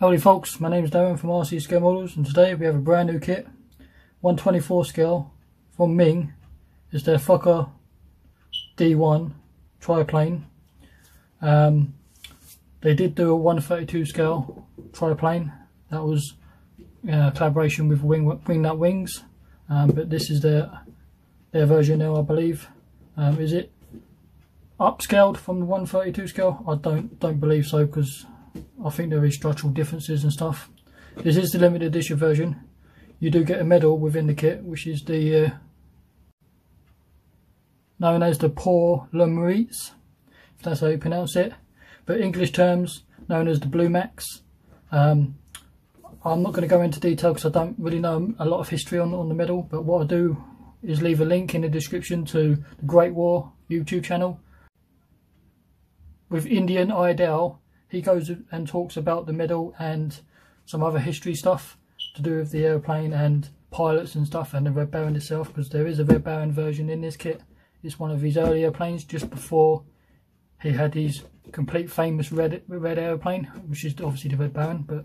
Howdy folks, my name is Darren from RC Scale Models and today we have a brand new kit 124 scale from Meng. Is their Fokker D1 triplane. Um, they did do a 132 scale triplane. That was uh, collaboration with Wing, Wingnut Wings. Um, but this is their their version now I believe. Um, is it upscaled from the 132 scale? I don't don't believe so because I think there is structural differences and stuff. This is the limited edition version. You do get a medal within the kit, which is the uh, known as the Pour Le Mérite, if that's how you pronounce it. But English terms, known as the Blue Max. Um, I'm not going to go into detail because I don't really know a lot of history on, on the medal, but what I do is leave a link in the description to the Great War YouTube channel. With Indy Neidell, he goes and talks about the medal and some other history stuff to do with the airplane and pilots and stuff and the Red Baron itself because there is a Red Baron version in this kit. It's one of his earlier planes just before he had his complete famous red red airplane which is obviously the Red Baron but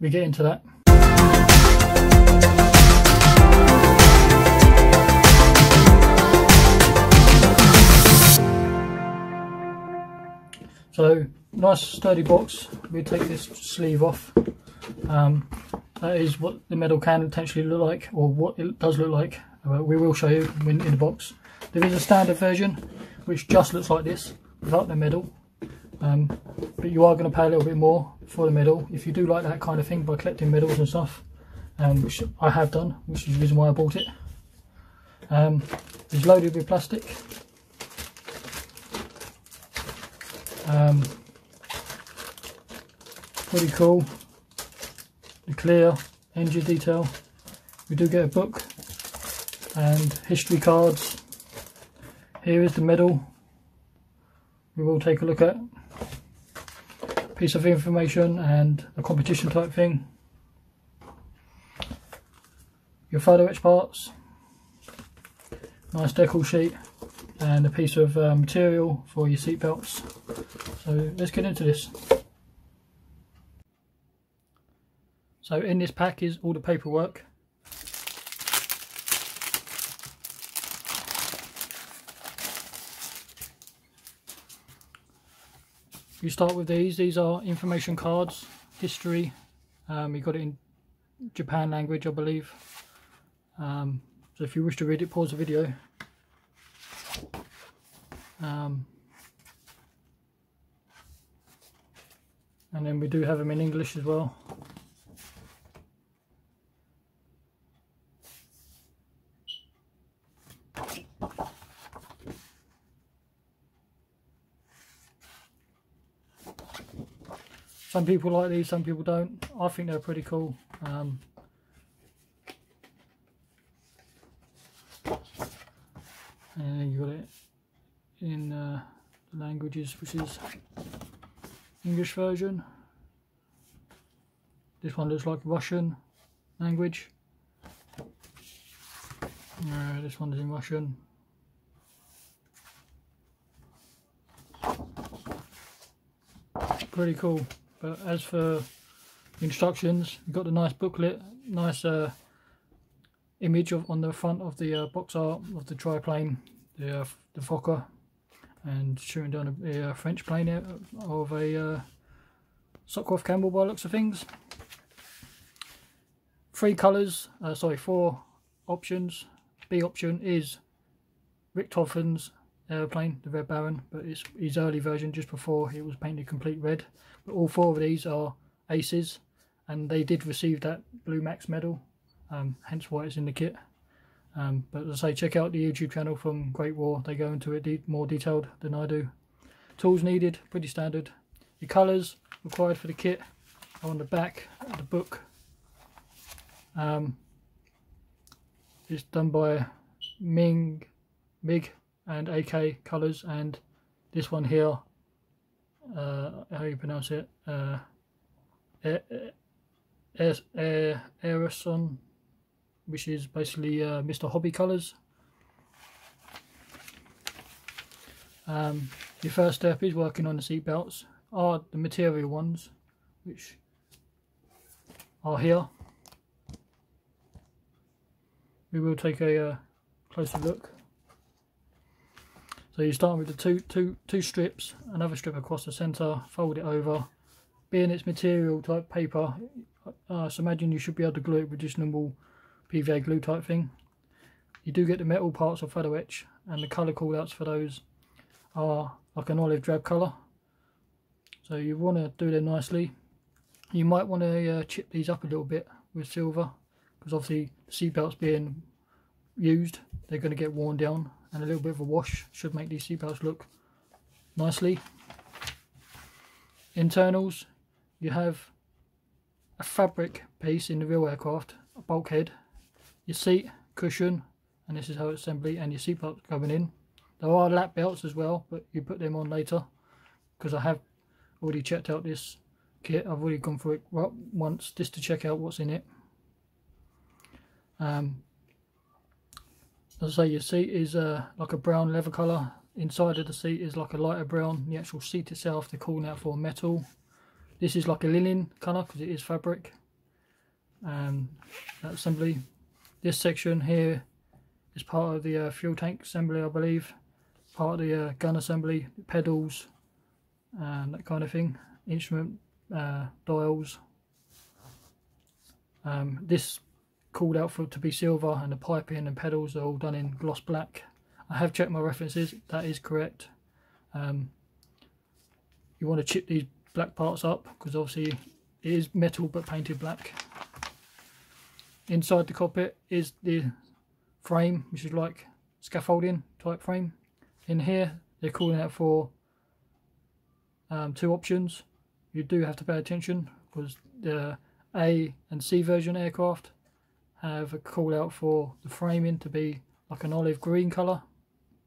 we get into that. So nice sturdy box. We take this sleeve off. Um, that is what the medal can potentially look like, or what it does look like. Uh, we will show you when in the box. There is a standard version which just looks like this without the medal. Um, but you are going to pay a little bit more for the medal if you do like that kind of thing by collecting medals and stuff, um, which I have done, which is the reason why I bought it. Um, it's loaded with plastic. Um, pretty cool. The clear engine detail. We do get a book and history cards. Here is the medal. We will take a look at piece of information and a competition type thing. Your photo etch parts. Nice decal sheet and a piece of uh, material for your seat belts. So let's get into this. So in this pack is all the paperwork. You start with these. These are information cards, history. Um, we got it in Japan language, I believe. Um, so if you wish to read it, pause the video. Um, and then we do have them in English as well. Some people like these, some people don't. I think they're pretty cool. Um, and you got it in uh, languages, which is English version. This one looks like Russian language. Uh, this one is in Russian. Pretty cool. But as for instructions, you've got the nice booklet, nice uh, image of on the front of the uh, box art of the triplane, the uh, the Fokker, and shooting down a, a uh, French plane of a uh, Camel by looks of things. Three colours, uh, sorry, four options. B option is Richthofen's airplane, the Red Baron, but it's his early version just before it was painted complete red. But all four of these are aces and they did receive that Blue Max medal, um, hence why it's in the kit. Um, but as I say, check out the YouTube channel from Great War, they go into it de more detailed than I do. Tools needed, pretty standard. Your colours required for the kit are on the back of the book. Um, it's done by Meng, Mig and AK colours and this one here uh, how you pronounce it uh, Aeroson which is basically uh, Mr. Hobby colours um, your first step is working on the seat belts are the material ones which are here. We will take a uh, closer look. So you start with the two, two, two strips, another strip across the centre, fold it over. Being it's material type paper, uh, so imagine you should be able to glue it with just normal PVA glue type thing. You do get the metal parts of photo etch and the colour callouts for those are like an olive drab colour. So you want to do them nicely. You might want to uh, chip these up a little bit with silver because obviously the seatbelts being used they're going to get worn down and a little bit of a wash should make these seatbelts look nicely. Internals you have a fabric piece in the real aircraft, a bulkhead, your seat, cushion, and this is how it's assembly, and your seat belts going in. There are lap belts as well, but you put them on later, because I have already checked out this kit. I've already gone through it once just to check out what's in it. Um, as I say, your seat is uh, like a brown leather colour. Inside of the seat is like a lighter brown. The actual seat itself, they're calling out for metal. This is like a linen colour because it is fabric. Um, that assembly. This section here is part of the uh, fuel tank assembly, I believe. Part of the uh, gun assembly, pedals, and that kind of thing. Instrument uh, dials. Um, this called out for to be silver, and the piping and pedals are all done in gloss black. I have checked my references; that is correct. Um, you want to chip these black parts up because obviously it is metal but painted black. Inside the cockpit is the frame which is like scaffolding type frame. In here they're calling out for um, two options. You do have to pay attention because the A and C version aircraft have a call out for the framing to be like an olive green colour,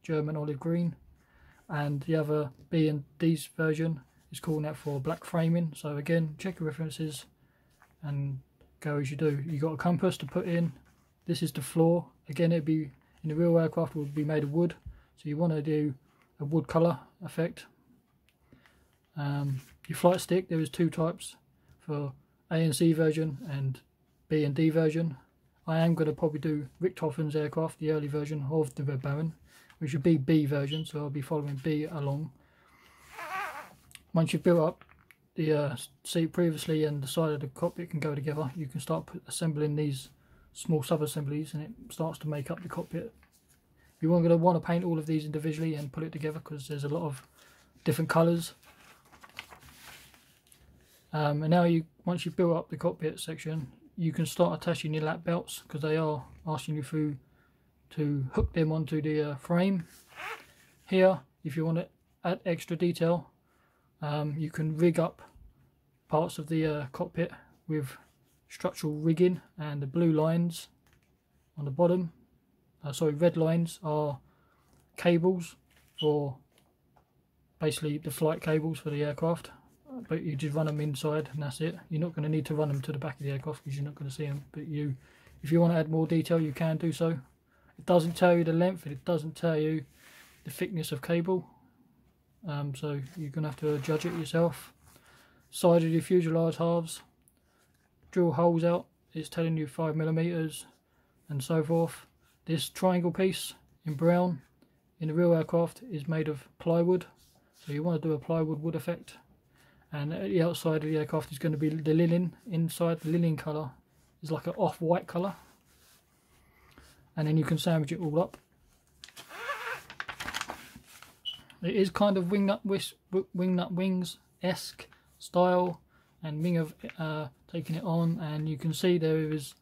German olive green, and the other B and D's version is calling out for black framing. So again, check your references and go as you do. You got a compass to put in. This is the floor. Again, it'd be in the real aircraft would be made of wood. So you want to do a wood colour effect. Um, your flight stick, there is two types for A and C version and B and D version. I am going to probably do Richthofen's aircraft, the early version of the Red Baron, which would be B version, so I'll be following B along once you've built up the uh, seat previously and the side of the cockpit can go together, you can start assembling these small sub-assemblies and it starts to make up the cockpit. You're not going to want to paint all of these individually and put it together because there's a lot of different colours. Um, and now you, once you've built up the cockpit section, you can start attaching your lap belts because they are asking you through to hook them onto the uh, frame. Here, if you want to add extra detail, um, you can rig up parts of the uh, cockpit with structural rigging and the blue lines on the bottom, uh, sorry red lines are cables for basically the flight cables for the aircraft but you just run them inside and that's it you're not going to need to run them to the back of the aircraft because you're not going to see them but you if you want to add more detail you can do so it doesn't tell you the length it doesn't tell you the thickness of cable um, so you're going to have to judge it yourself. Side of the fuselage halves, drill holes out, it's telling you 5 millimeters and so forth. This triangle piece in brown in the real aircraft is made of plywood, so you want to do a plywood wood effect. And at the outside of the aircraft is going to be the linen, inside the linen colour is like an off-white colour. And then you can sandwich it all up It is kind of wingnut wish, wingnut wings esque style, and Wing of uh, taken it on, and you can see there is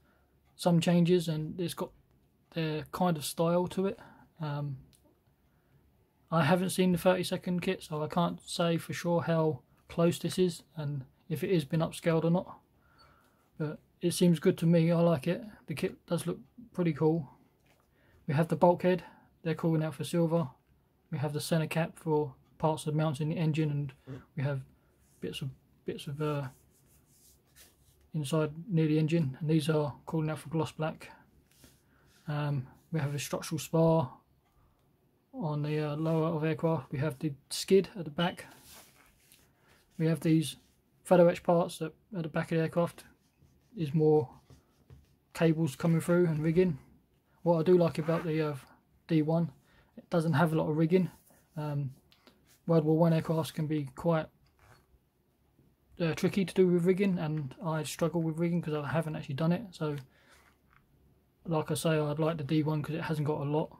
some changes, and it's got their kind of style to it. Um, I haven't seen the 30 second kit, so I can't say for sure how close this is and if it has been upscaled or not. But it seems good to me, I like it. The kit does look pretty cool. We have the bulkhead, they're calling out for silver. We have the center cap for parts of mounting the engine and we have bits of bits of uh, inside near the engine. And these are calling out for gloss black. Um, we have a structural spar on the uh, lower of aircraft. We have the skid at the back we have these photo etch parts at, at the back of the aircraft is more cables coming through and rigging. What I do like about the uh, D1, it doesn't have a lot of rigging. Um, World War One aircrafts can be quite uh, tricky to do with rigging, and I struggle with rigging because I haven't actually done it. So, like I say, I'd like the D1 because it hasn't got a lot.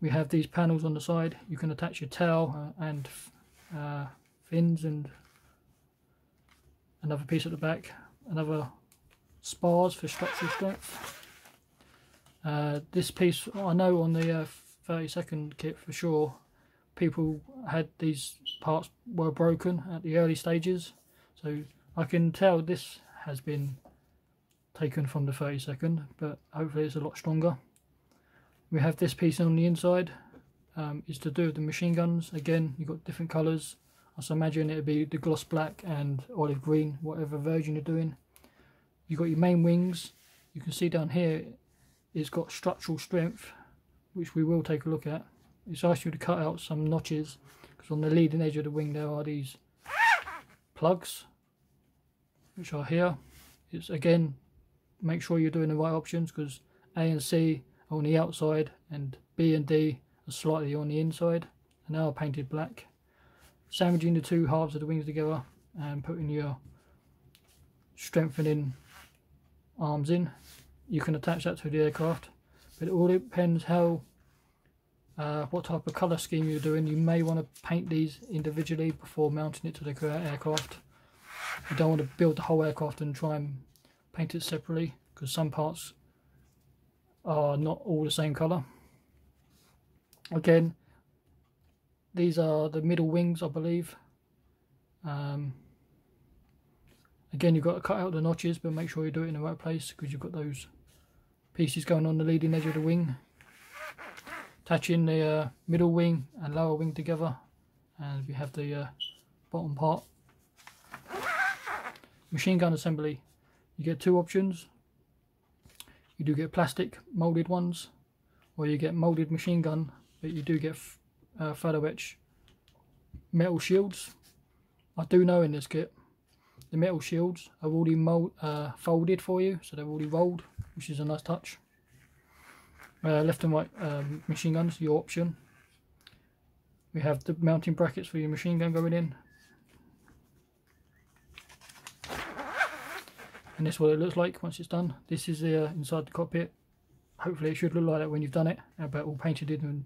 We have these panels on the side. You can attach your tail uh, and uh, fins and another piece at the back, another spars for structural strength. Uh, this piece, I know on the uh, 32nd kit for sure, people had these parts were broken at the early stages. So I can tell this has been taken from the 32nd, but hopefully it's a lot stronger. We have this piece on the inside, um, is to do with the machine guns. Again, you've got different colours. I imagine it would be the gloss black and olive green, whatever version you're doing. You've got your main wings. You can see down here, it's got structural strength, which we will take a look at. It's asked you to cut out some notches, because on the leading edge of the wing there are these plugs, which are here. It's again, make sure you're doing the right options, because A and C are on the outside, and B and D are slightly on the inside, and now painted black sandwiching the two halves of the wings together and putting your strengthening arms in. You can attach that to the aircraft, but it all depends how uh, what type of colour scheme you're doing. You may want to paint these individually before mounting it to the aircraft. You don't want to build the whole aircraft and try and paint it separately because some parts are not all the same colour. Again, these are the middle wings I believe. Um, again you've got to cut out the notches but make sure you do it in the right place because you've got those pieces going on the leading edge of the wing. Attaching the uh, middle wing and lower wing together and we have the uh, bottom part. Machine gun assembly. You get two options. You do get plastic molded ones or you get molded machine gun but you do get uh, etch metal shields. I do know in this kit the metal shields are already mold, uh, folded for you, so they're already rolled, which is a nice touch. Uh, left and right um, machine guns, your option. We have the mounting brackets for your machine gun going in. And this is what it looks like once it's done. This is the uh, inside the cockpit. Hopefully it should look like that when you've done it, but all painted in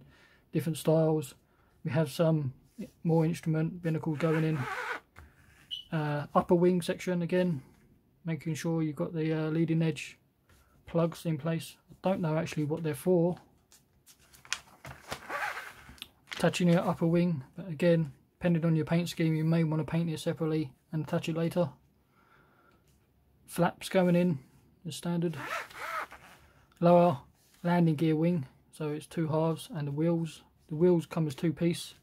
different styles we have some more instrument binnacle going in. Uh, upper wing section again, making sure you've got the uh, leading edge plugs in place. I don't know actually what they're for. Touching your upper wing, but again, depending on your paint scheme, you may want to paint it separately and touch it later. Flaps going in, as standard. Lower landing gear wing, so it's two halves, and the wheels the wheels come as two piece.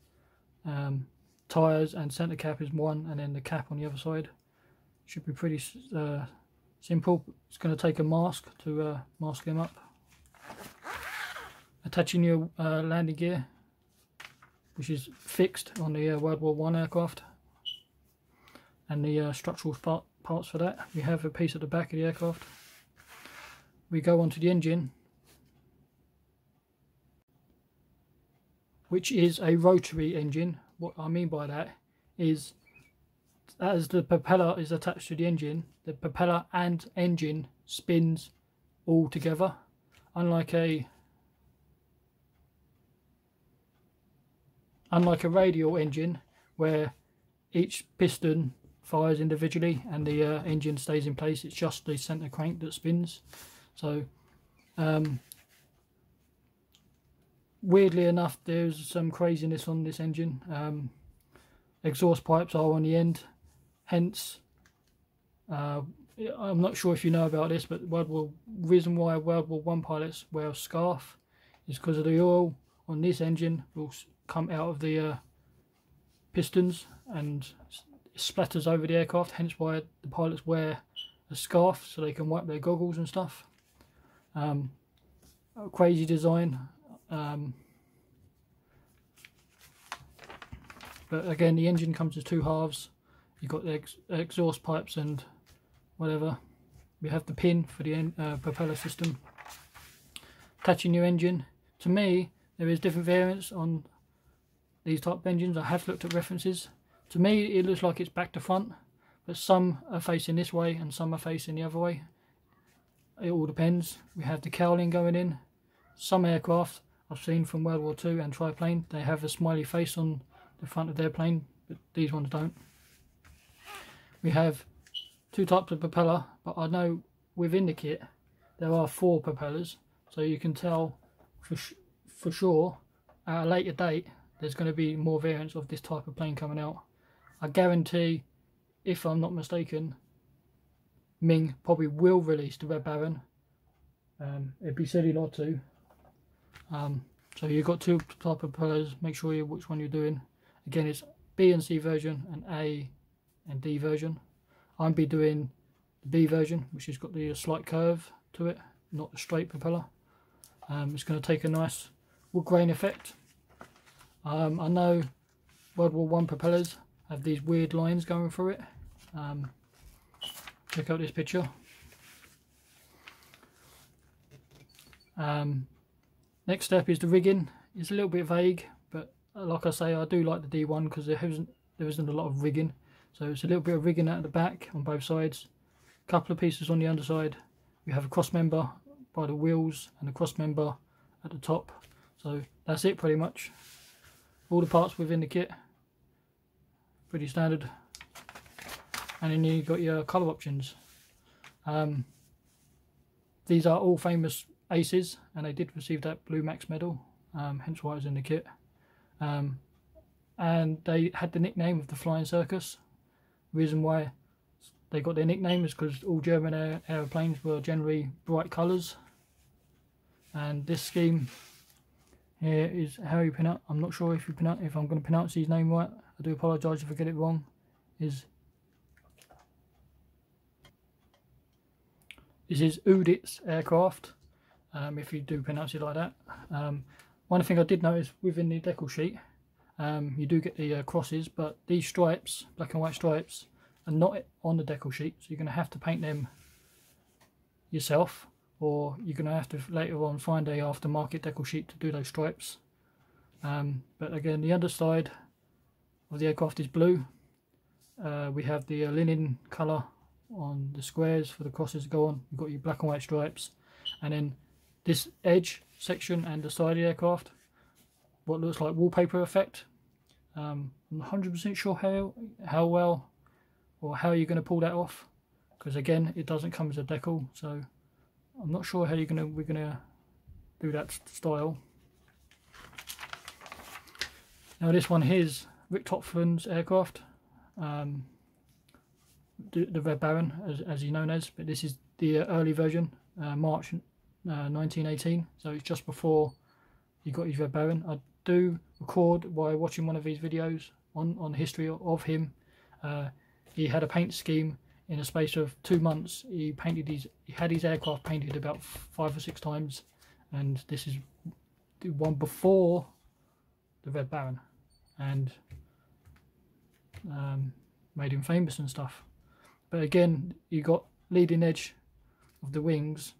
Um, tyres and centre cap is one and then the cap on the other side. Should be pretty uh, simple. It's going to take a mask to uh, mask them up. Attaching your uh, landing gear which is fixed on the uh, World War One aircraft and the uh, structural part, parts for that. We have a piece at the back of the aircraft. We go onto the engine which is a rotary engine. What I mean by that is as the propeller is attached to the engine, the propeller and engine spins all together. Unlike a unlike a radial engine where each piston fires individually and the uh, engine stays in place, it's just the center crank that spins. So um, weirdly enough, there's some craziness on this engine. Um, exhaust pipes are on the end, hence, uh, I'm not sure if you know about this, but World War reason why World War One pilots wear a scarf is because of the oil on this engine will come out of the uh, pistons and splatters over the aircraft. Hence why the pilots wear a scarf so they can wipe their goggles and stuff. Um, crazy design. Um, but again, the engine comes as two halves. You've got the ex exhaust pipes and whatever. we have the pin for the uh, propeller system. Attaching your engine. To me, there is different variants on these type of engines. I have looked at references. To me, it looks like it's back to front, but some are facing this way and some are facing the other way. It all depends. We have the cowling going in. Some aircraft I've seen from World War II and triplane, they have a smiley face on the front of their plane, but these ones don't. We have two types of propeller, but I know within the kit there are four propellers, so you can tell for for sure at a later date there's going to be more variants of this type of plane coming out. I guarantee, if I'm not mistaken, Meng probably will release the Red Baron. Um, it'd be silly not to. Um, so you've got two type of propellers. Make sure you which one you're doing. Again, it's B and C version and A and D version. I'm be doing the B version, which has got the slight curve to it, not the straight propeller. Um, it's going to take a nice wood grain effect. Um, I know World War One propellers have these weird lines going through it. Um, check out this picture. Um, next step is the rigging. It's a little bit vague, but like I say, I do like the D1 because there isn't there isn't a lot of rigging. So it's a little bit of rigging at the back on both sides. A couple of pieces on the underside. We have a cross member by the wheels and a cross member at the top. So that's it pretty much. All the parts within the kit. Pretty standard. And then you've got your colour options. Um, these are all famous aces and they did receive that Blue Max medal, um, hence why it's in the kit. Um, and they had the nickname of the Flying Circus. Reason why they got their nickname is because all German aeroplanes were generally bright colours. And this scheme here is how you pronounce. I'm not sure if you pronounce if I'm going to pronounce his name right. I do apologise if I get it wrong. Is this is Udet's aircraft? Um, if you do pronounce it like that. Um, one thing I did notice within the decal sheet, um, you do get the uh, crosses, but these stripes, black and white stripes, are not on the decal sheet, so you're going to have to paint them yourself or you're going to have to later on find a aftermarket decal sheet to do those stripes. Um, but again, the underside of the aircraft is blue. Uh, we have the uh, linen colour on the squares for the crosses to go on. You've got your black and white stripes. And then this edge section and the side of the aircraft, what looks like wallpaper effect. Um, I'm 100% sure how, how well or how you're going to pull that off. Because again, it doesn't come as a decal. So I'm not sure how you're gonna we're gonna do that style. Now this one here is Richthofen's aircraft, um, the, the, Red Baron as, as he's known as, but this is the early version, uh, March uh, 1918, so it's just before he got his Red Baron. I do record while watching one of these videos on, on history of him. Uh, he had a paint scheme in a space of two months he painted his he had his aircraft painted about five or six times and this is the one before the Red Baron and um, made him famous and stuff but again you got leading edge of the wings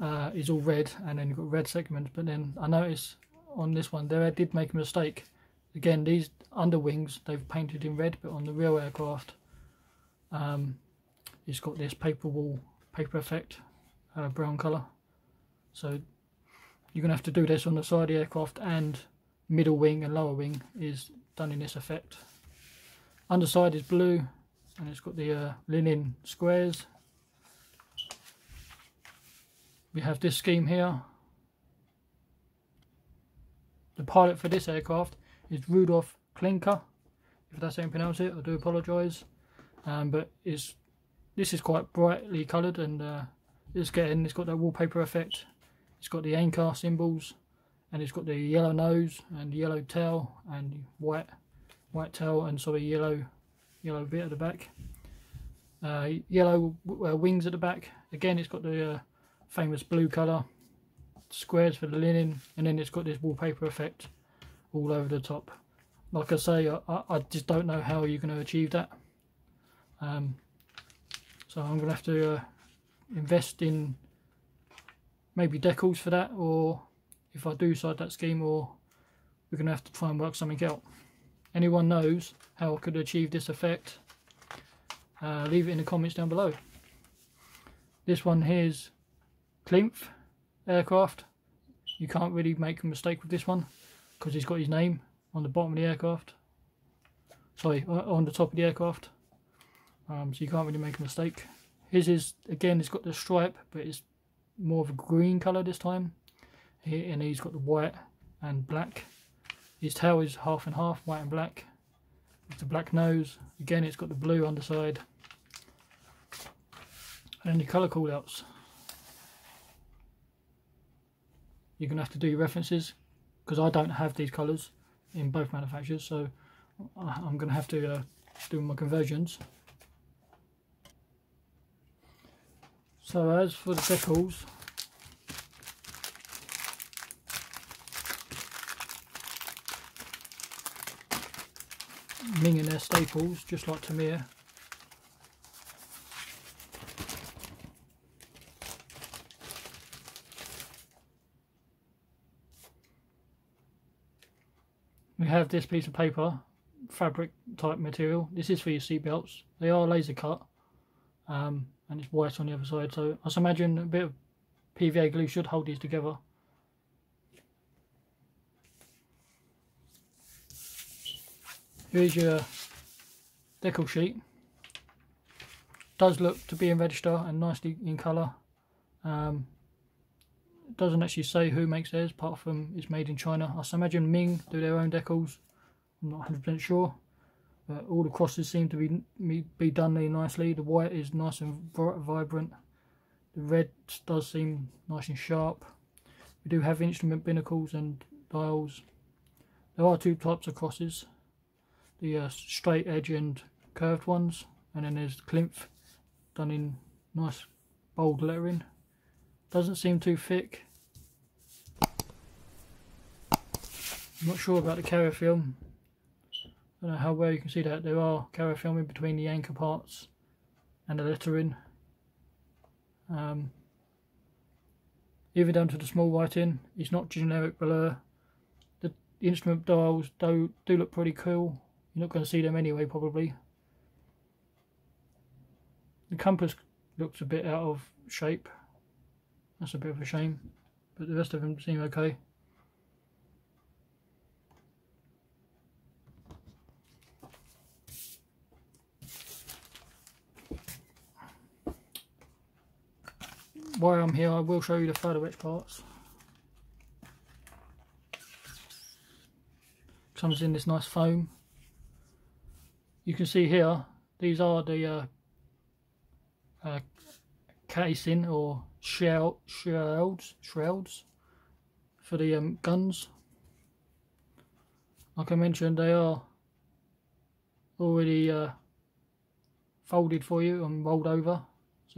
uh, is all red and then you've got red segments but then I noticed on this one there I did make a mistake. Again these underwings they've painted in red but on the real aircraft um, it's got this paper wall paper effect uh, brown colour so you're going to have to do this on the side of the aircraft and middle wing and lower wing is done in this effect. Underside is blue and it's got the uh, linen squares we have this scheme here. The pilot for this aircraft is Rudolf Klinker if that's how you pronounce it. I do apologise um, but it's this is quite brightly coloured and uh, it's getting it's got that wallpaper effect. It's got the ANCA symbols and it's got the yellow nose and yellow tail and white white tail and sort of yellow yellow bit at the back. Uh, yellow uh, wings at the back. Again it's got the uh, famous blue colour squares for the linen and then it's got this wallpaper effect all over the top like I say I, I just don't know how you're going to achieve that um, So I'm going to have to uh, invest in maybe decals for that or if I do side that scheme or we're going to have to try and work something out. Anyone knows how I could achieve this effect, uh, leave it in the comments down below. This one here's Plinth aircraft. You can't really make a mistake with this one because he's got his name on the bottom of the aircraft. Sorry, on the top of the aircraft. Um, so you can't really make a mistake. His is, again, it's got the stripe, but it's more of a green colour this time. And he's got the white and black. His tail is half and half, white and black. It's the black nose. Again, it's got the blue underside. And the colour callouts. You're going to have to do your references because I don't have these colours in both manufacturers, so I'm going to have to uh, do my conversions. So as for the decals, Meng and their staples, just like Tamiya. We have this piece of paper, fabric type material. This is for your seat belts. They are laser cut. Um, and it's white on the other side so I imagine a bit of PVA glue should hold these together here's your decal sheet does look to be in register and nicely in colour um, doesn't actually say who makes theirs apart from it's made in China I imagine Meng do their own decals I'm not 100% sure all the crosses seem to be be done really nicely. The white is nice and vibrant. The red does seem nice and sharp. We do have instrument binnacles and dials. There are two types of crosses. The uh, straight edge and curved ones. And then there's Plinth done in nice bold lettering. Doesn't seem too thick. I'm not sure about the carrier film. I don't know how well you can see that there are carrier film in between the anchor parts and the lettering. Um, even down to the small writing, it's not generic blur. The, instrument dials do, do look pretty cool. You're not going to see them anyway probably. The compass looks a bit out of shape. That's a bit of a shame. But the rest of them seem okay. While I'm here I will show you the photo etch parts. Comes in this nice foam. You can see here these are the uh, uh, casing or shroud, shrouds, shrouds for the um, guns. Like I mentioned they are already uh, folded for you and rolled over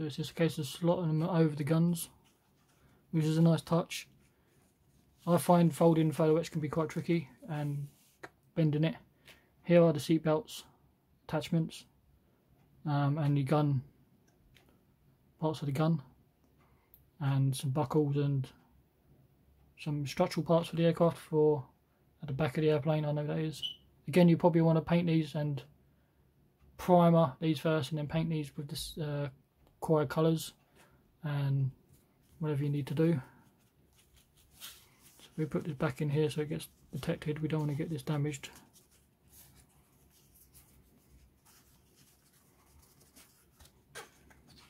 so it's just a case of slotting them over the guns, which is a nice touch. I find folding etch can be quite tricky and bending it. Here are the seat belts attachments um, and the gun parts of the gun and some buckles and some structural parts for the aircraft for at the back of the airplane I know that is. Again you probably want to paint these and primer these first and then paint these with this uh, quiet colours and whatever you need to do. So we put this back in here so it gets protected. We don't want to get this damaged.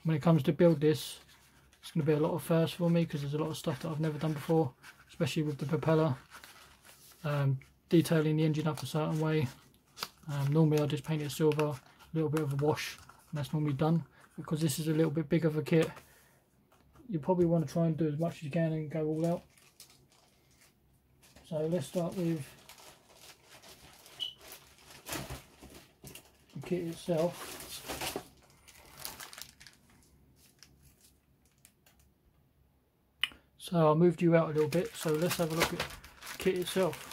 When it comes to build this, it's going to be a lot of first for me because there's a lot of stuff that I've never done before, especially with the propeller. Um, detailing the engine up a certain way. Um, normally I just paint it silver, a little bit of a wash, and that's normally done because this is a little bit bigger of a kit. You probably want to try and do as much as you can and go all out. So let's start with the kit itself. So I moved you out a little bit so let's have a look at the kit itself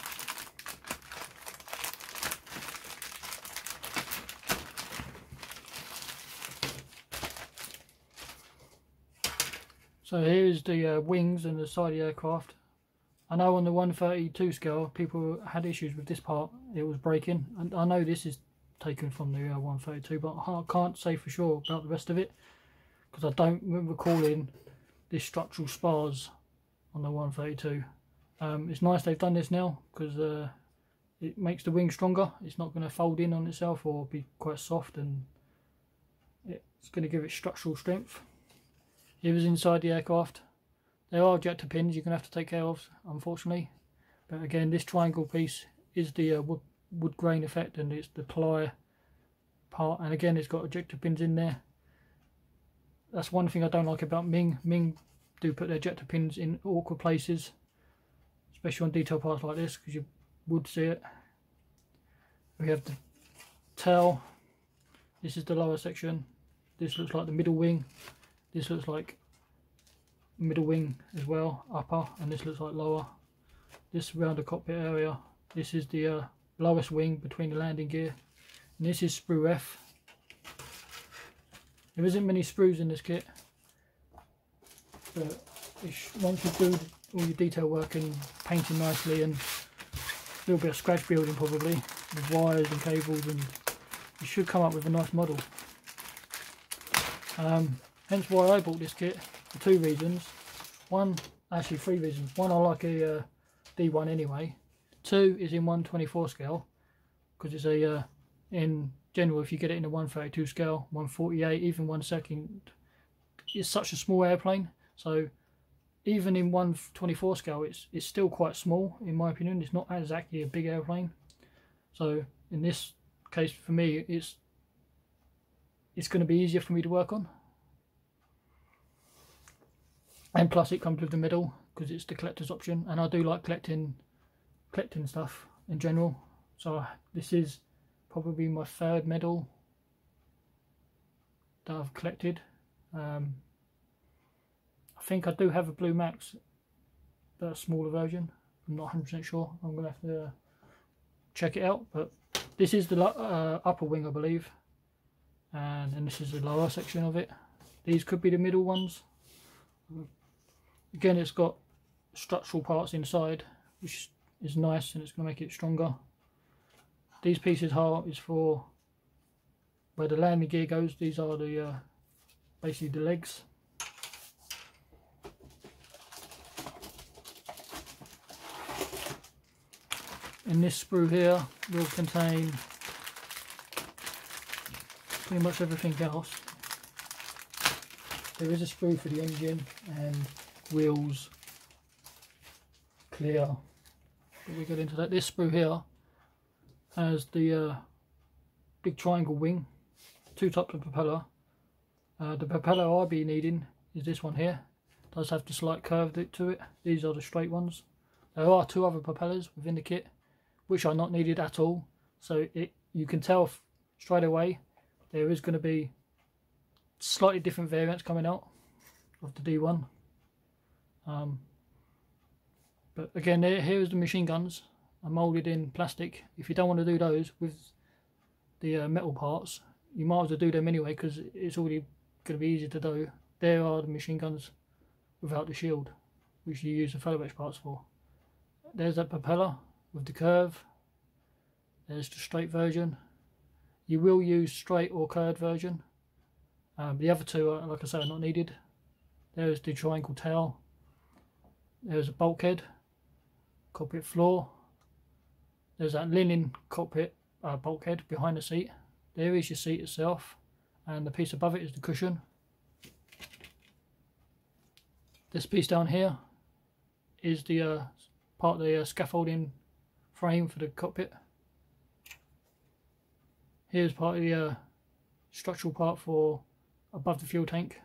So here is the uh, wings and the side of the aircraft. I know on the 132 scale people had issues with this part, it was breaking. And I know this is taken from the uh, 132 but I can't say for sure about the rest of it because I don't remember calling this structural spars on the 132. Um, it's nice they've done this now because uh, it makes the wing stronger. It's not going to fold in on itself or be quite soft and it's going to give it structural strength. It was inside the aircraft. There are ejector pins you're going to have to take care of, unfortunately. But again, this triangle piece is the uh, wood, wood grain effect and it's the ply part. And again, it's got ejector pins in there. That's one thing I don't like about Meng. Meng do put their ejector pins in awkward places, especially on detail parts like this, because you would see it. We have the tail. This is the lower section. This looks like the middle wing. This looks like middle wing as well, upper, and this looks like lower. This around the cockpit area. This is the uh, lowest wing between the landing gear. And this is sprue F. There isn't many sprues in this kit, but once you do all your detail work and painting nicely and a little bit of scratch building probably with wires and cables and you should come up with a nice model. Um, hence why I bought this kit for two reasons. One, actually three reasons. One, I like a uh, D1 anyway. Two is in 124 scale because it's a uh, in general if you get it in a 132 scale, 148, even one second, it's such a small airplane. So even in 124 scale, it's it's still quite small in my opinion. It's not exactly a big airplane. So in this case, for me, it's it's going to be easier for me to work on. And plus it comes with the medal because it's the collector's option and I do like collecting collecting stuff in general. So this is probably my third medal that I've collected. Um, I think I do have a Blue Max, but a smaller version. I'm not 100% sure. I'm to have to check it out. But this is the uh, upper wing, I believe and then this is the lower section of it these could be the middle ones again it's got structural parts inside which is nice and it's going to make it stronger. These pieces are is for where the landing gear goes. These are the uh, basically the legs. And this sprue here will contain pretty much everything else. There is a sprue for the engine and wheels clear. But we get into that. This sprue here has the uh, big triangle wing, two types of propeller. Uh, the propeller I'll be needing is this one here. Does have the slight curve to it. These are the straight ones. There are two other propellers within the kit, which are not needed at all. So it you can tell straight away there is going to be slightly different variants coming out of the D1. Um, but again, here's the machine guns are moulded in plastic. If you don't want to do those with the uh, metal parts, you might as well do them anyway because it's already going to be easy to do. There are the machine guns without the shield, which you use the photo etch parts for. There's that propeller with the curve. There's the straight version you will use straight or curved version. Um, the other two, are, like I say, are not needed. There's the triangle tail. There's a bulkhead, cockpit floor. There's that linen cockpit uh, bulkhead behind the seat. There is your seat itself, and the piece above it is the cushion. This piece down here is the uh, part of the uh, scaffolding frame for the cockpit. Here's part of the uh, structural part for above the fuel tank.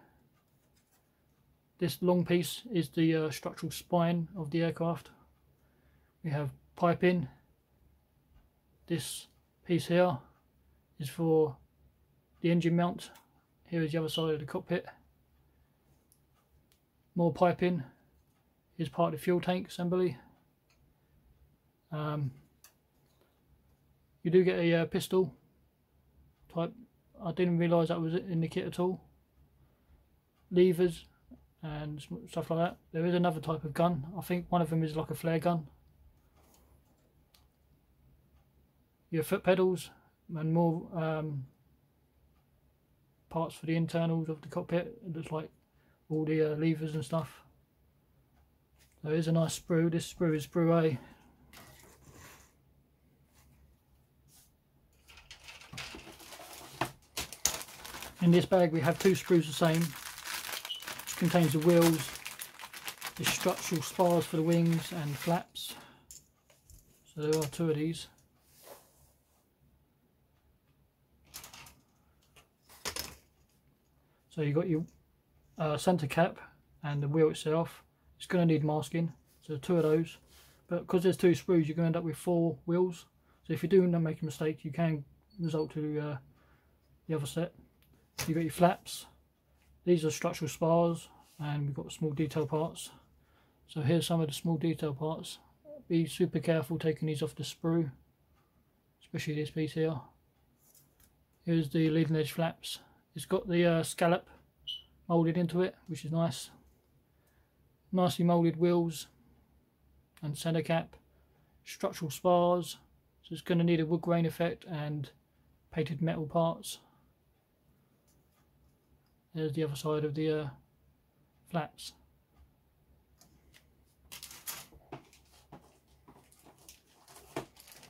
This long piece is the uh, structural spine of the aircraft. We have piping. This piece here is for the engine mount. Here is the other side of the cockpit. More piping is part of the fuel tank assembly. Um, you do get a uh, pistol type. I didn't realise that was in the kit at all. Levers and stuff like that. There is another type of gun. I think one of them is like a flare gun. Your foot pedals and more um, parts for the internals of the cockpit. It looks like all the uh, levers and stuff. There is a nice sprue. This sprue is sprue A. In this bag we have two sprues the same, contains the wheels, the structural spars for the wings and flaps. So there are two of these. So you've got your uh, centre cap and the wheel itself. It's going to need masking, so two of those. But because there's two sprues, you're going to end up with four wheels. So if you do make a mistake, you can result to uh, the other set. You've got your flaps. These are structural spars, and we've got small detail parts. So here's some of the small detail parts. Be super careful taking these off the sprue, especially this piece here. Here's the leading edge flaps. It's got the uh, scallop moulded into it, which is nice. Nicely moulded wheels and centre cap. Structural spars, so it's going to need a wood grain effect and painted metal parts. There's the other side of the uh, flaps.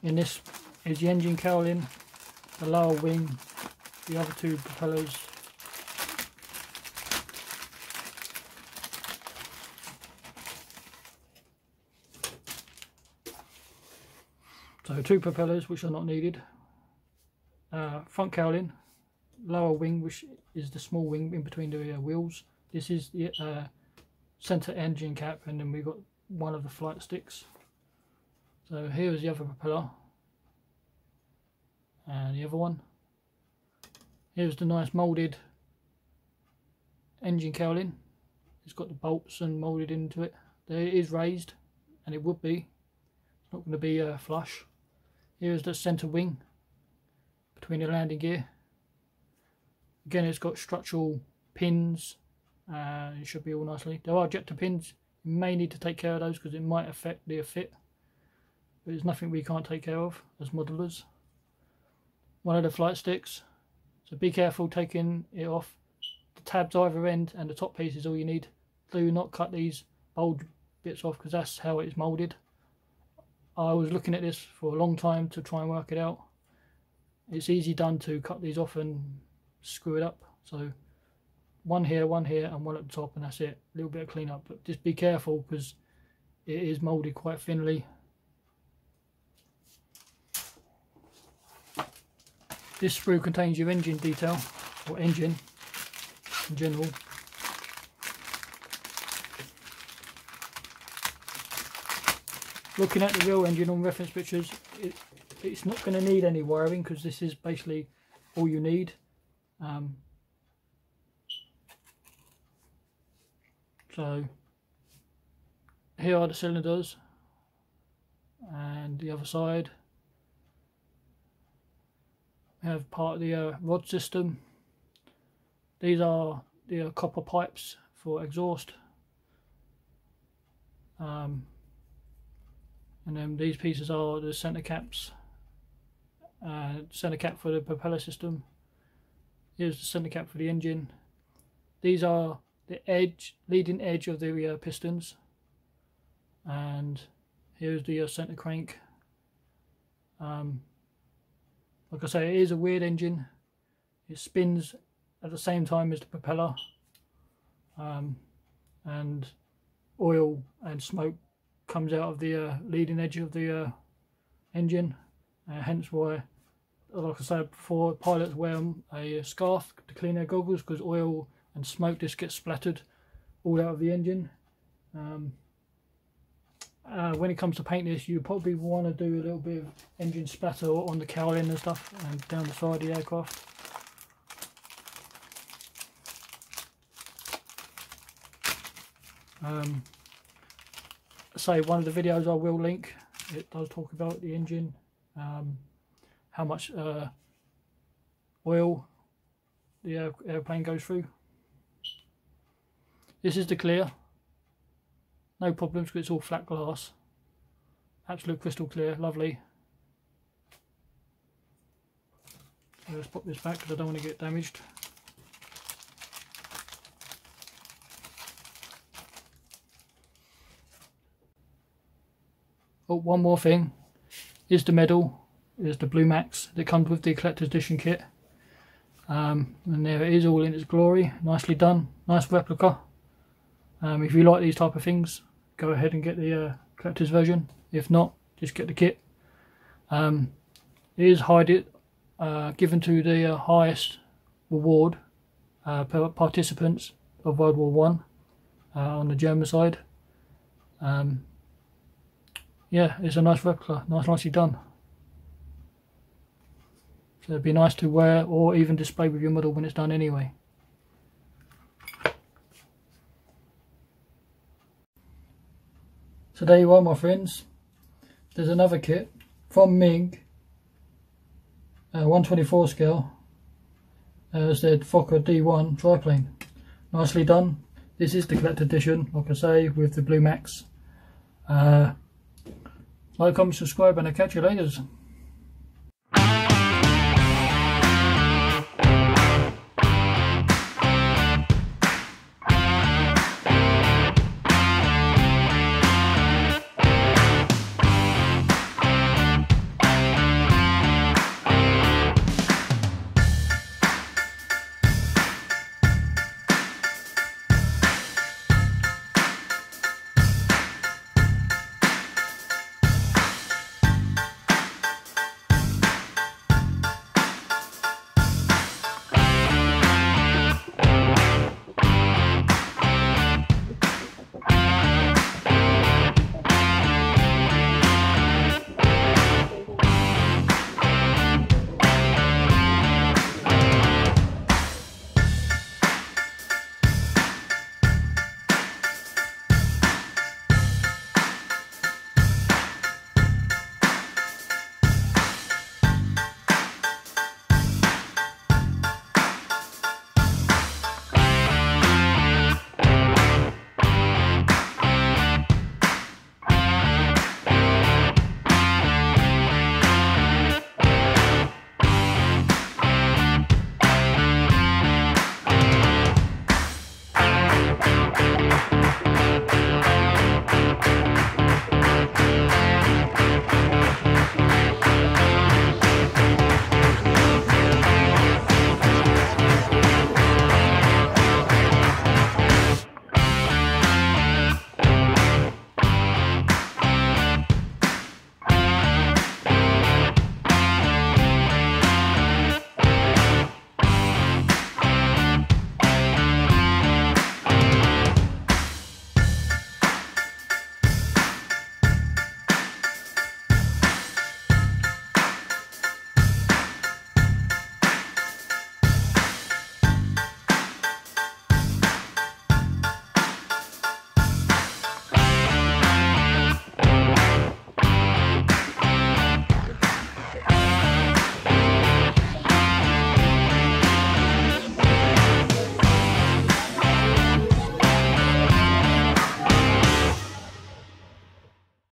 In this is the engine cowling, the lower wing, the other two propellers So two propellers which are not needed. Uh, front cowling, lower wing which is the small wing in between the uh, wheels. This is the uh, centre engine cap and then we've got one of the flight sticks. So here is the other propeller and the other one. Here's the nice moulded engine cowling. It's got the bolts and moulded into it. There it is raised and it would be. It's not going to be uh, flush. Here's the centre wing between the landing gear. Again, it's got structural pins. Uh, it should be all nicely. There are ejector pins. You may need to take care of those because it might affect the fit. But there's nothing we can't take care of as modelers. One of the flight sticks. So be careful taking it off. The tabs either end and the top piece is all you need. Do not cut these bulge bits off because that's how it is moulded. I was looking at this for a long time to try and work it out. It's easy done to cut these off and screw it up. So one here, one here, and one at the top, and that's it. A little bit of cleanup, but just be careful because it is moulded quite thinly. This sprue contains your engine detail, or engine in general. looking at the real engine on reference pictures it, it's not going to need any wiring because this is basically all you need um, so here are the cylinders. And the other side. We have part of the uh, rod system. These are the uh, copper pipes for exhaust. Um, and then these pieces are the center caps. Uh, center cap for the propeller system. Here's the center cap for the engine. These are the edge leading edge of the uh, pistons. And here's the uh, center crank. Um, like I say it is a weird engine. It spins at the same time as the propeller. Um, and oil and smoke comes out of the uh, leading edge of the uh, engine. Hence why like I said before pilots wear a scarf to clean their goggles because oil and smoke just gets splattered all out of the engine. Um, uh, when it comes to paint this you probably want to do a little bit of engine splatter on the cowling and stuff and down the side of the aircraft. Um, say one of the videos I will link it does talk about the engine um, how much uh, oil the air airplane goes through This is the clear. No problems because it's all flat glass. Absolute crystal clear, lovely. Let's pop this back because I don't want to get damaged. Oh, one more thing is the medal, is the Blue Max that comes with the collector's edition kit. Um, and there it is all in its glory, nicely done, nice replica. Um, if you like these type of things, go ahead and get the uh, collector's version. If not, just get the kit. Um, it is it, uh, given to the uh, highest reward uh, per participants of World War One uh, on the German side. Um, yeah, it's a nice replica, nice, nicely done. So it'd be nice to wear or even display with your model when it's done anyway. So there you are my friends. There's another kit from Meng, uh, 124 scale, as the Fokker D1 triplane. Nicely done. This is the collector edition, like I say, with the Blue Max. Uh, like, comment, subscribe, and I'll catch you later.